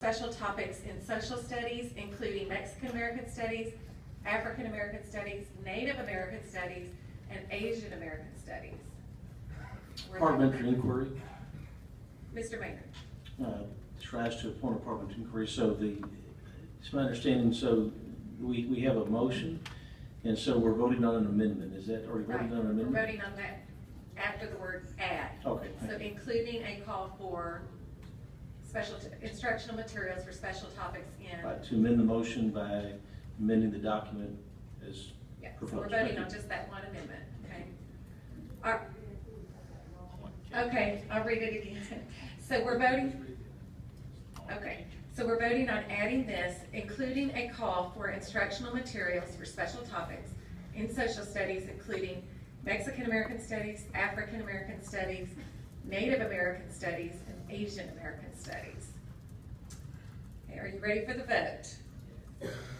special topics in social studies, including Mexican American studies, African American studies, Native American studies, and Asian American studies. Parliamentary inquiry, Mr. Maynard, uh, it's asked to appoint a parliamentary inquiry, so the, it's my understanding, so we, we have a motion, and so we're voting on an amendment, is that, are we right, voting on an amendment? we're voting on that after the word add. Okay, So including a call for special, t- instructional materials for special topics in, Right, to amend the motion by amending the document as yeah, so we're proposed. voting on just that one amendment, okay? Are- Okay, I'll read it again. So we're voting, okay, so we're voting on adding this, including a call for instructional materials for special topics in social studies, including Mexican American studies, African American studies, Native American studies, and Asian American studies. Okay, are you ready for the vote?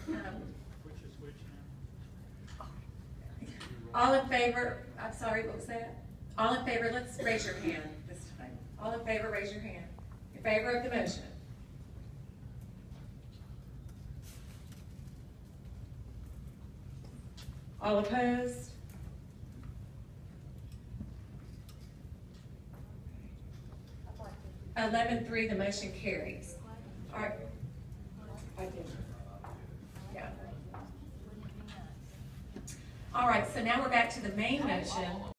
Um, Which is which now? All in favor, I'm sorry, what was that? All in favor, let's raise your hand this time. All in favor, raise your hand. In favor of the motion? All opposed? Eleven three, the motion carries. All right. I did. Yeah. All right, so now we're back to the main motion.